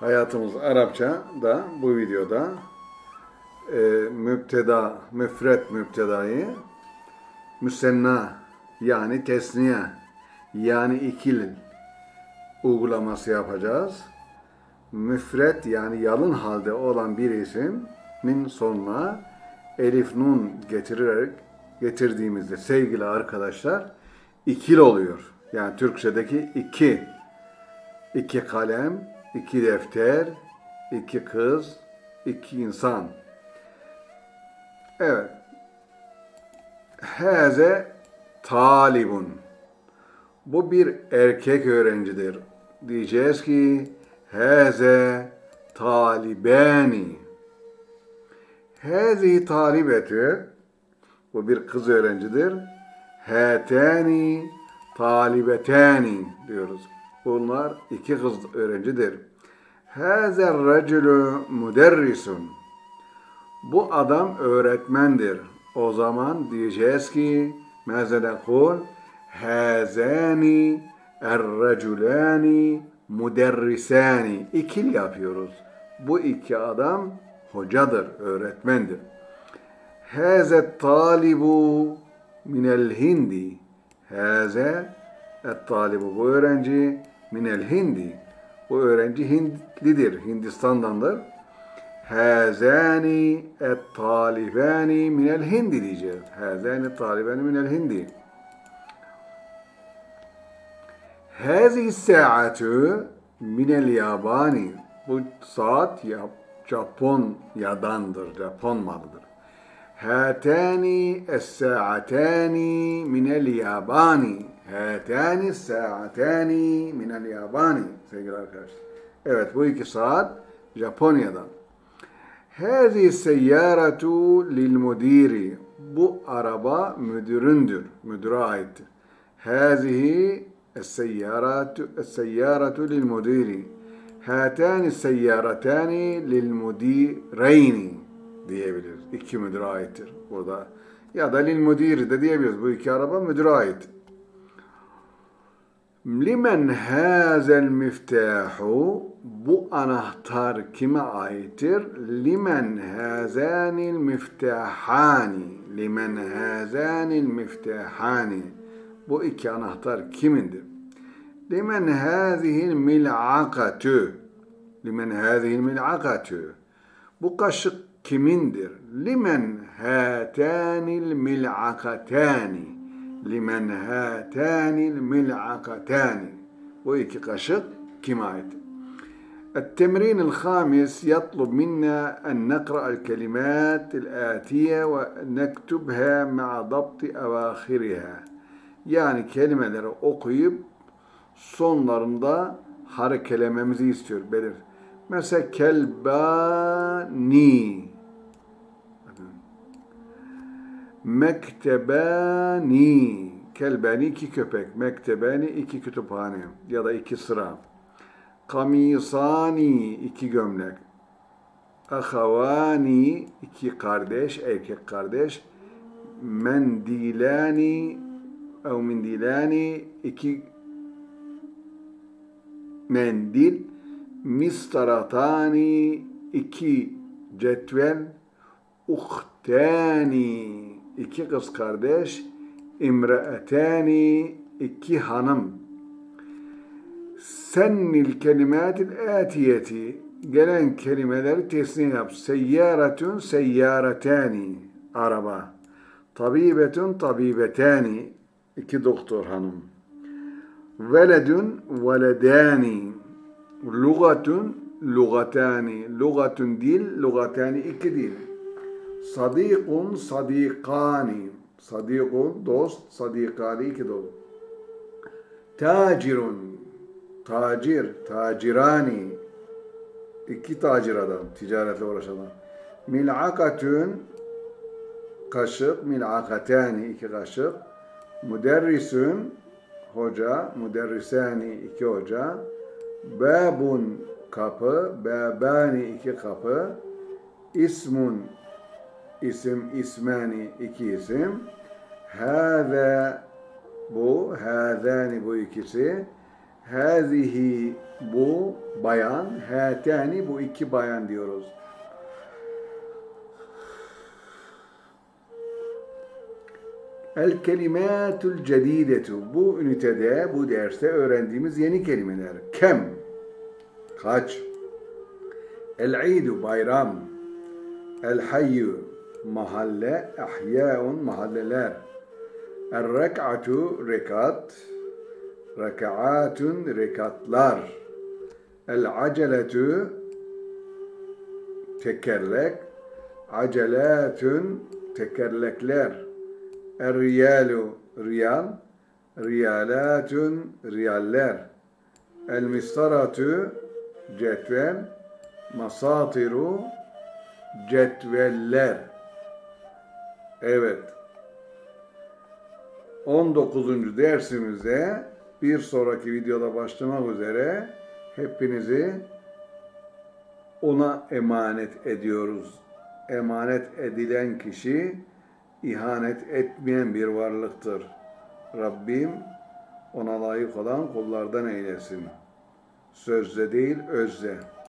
hayatımız Arapça da bu videoda e, müpteda, müfret müptedayı müsenna yani tesniye yani ikili uygulaması yapacağız. Müfret yani yalın halde olan bir ismin sonuna elif nun getirerek getirdiğimizde sevgili arkadaşlar ikil oluyor. Yani Türkçedeki iki, iki kalem, iki defter, iki kız, iki insan. Evet. Heze talibun. Bu bir erkek öğrencidir. Diyeceğiz ki heze talibani. Hezi talibetü. Bu bir kız öğrencidir. Hatani talibetani diyoruz. Bunlar iki kız öğrencidir. Hazer racülü müderrisun. Bu adam öğretmendir. O zaman diyeceğiz ki mezele kul hazani er-raculani müderrisani. İkil yapıyoruz. Bu iki adam hocadır, öğretmendir. Hazet talibu minel hindi. Haze talibu bu öğrenci minel hindi. Bu öğrenci Hintlidir, Hindistan'dandır. Hazani et talibani minel hindi diyeceğiz. Hazani talibani minel hindi. Hazi saatu minel yabani. Bu saat Japonya'dandır, Japon malıdır. Hatani es-saatani minel yabani. Hatani saatani minel yabani. Sevgili arkadaşlar. Evet bu iki saat Japonya'dan. Hâzi seyyâretu lil mudiri. Bu araba müdüründür. Müdüre aittir. Hâzihi es-seyyâretu es-seyyâretu lil mudiri. Hâtâni seyyâretâni lil mudireyni diyebiliriz. İki müdüre aittir burada. Ya da lil mudiri de diyebiliriz. Bu iki araba müdüre ait. Limen hazel miftahu bu anahtar kime aittir? Limen hazanil miftahani limen hazanil miftahani bu iki anahtar kimindir? Limen hazihil mil'akatü limen hazihil mil'akatü bu kaşık kimindir? Limen hatanil mil'akatani limen hatanil mil'akatani bu iki kaşık kime ait? التمرين الخامس يطلب منا أن نقرأ الكلمات الآتية ونكتبها مع ضبط أواخرها yani kelimeleri okuyup sonlarında harekelememizi istiyor, belir. Mesela kelbani mektebani kelbani iki köpek, mektebani iki kütüphane ya da iki sıra. Kamisani iki gömlek. Ahavani iki kardeş, erkek kardeş. Mendilani ev mendilani iki mendil. Mistaratani iki cetvel. Uhtani iki kız kardeş. İmraetani iki hanım sennil kelimatil atiyeti gelen kelimeleri tesniye yap. Seyyâretun seyyâretâni araba. Tabibetun tabibetâni iki doktor hanım. Veledun veledâni. Lugatun lugatâni. Lugatun dil, lugatâni iki dil. Sadikun sadikani. Sadikun dost, sadikani iki dost. Tacirun tacir, tacirani, iki tacir adam, ticaretle uğraşan adam. Mil'akatün, kaşık, mil'akatani, iki kaşık. Müderrisün, hoca, müderrisani, iki hoca. Babun, kapı, babani, iki kapı. İsmun, isim, ismani, iki isim. Hâze, bu, hâzani, bu ikisi. Hazihi bu bayan, hatani bu iki bayan diyoruz. El kelimatul cedidetu. Bu ünitede, bu derste öğrendiğimiz yeni kelimeler. Kem, kaç. El idu, bayram. El hayyu, mahalle, ahyaun mahalleler. Er-rek'atu rekat, rekaatun rekatlar. El-aceletu tekerlek, acelatun tekerlekler. Er-riyalu riyal, riyalatun riyaller. El-mistaratu cetvel, masatiru cetveller evet 19. dersimizde bir sonraki videoda başlamak üzere hepinizi ona emanet ediyoruz. Emanet edilen kişi ihanet etmeyen bir varlıktır. Rabbim ona layık olan kullardan eylesin. Sözde değil, özde.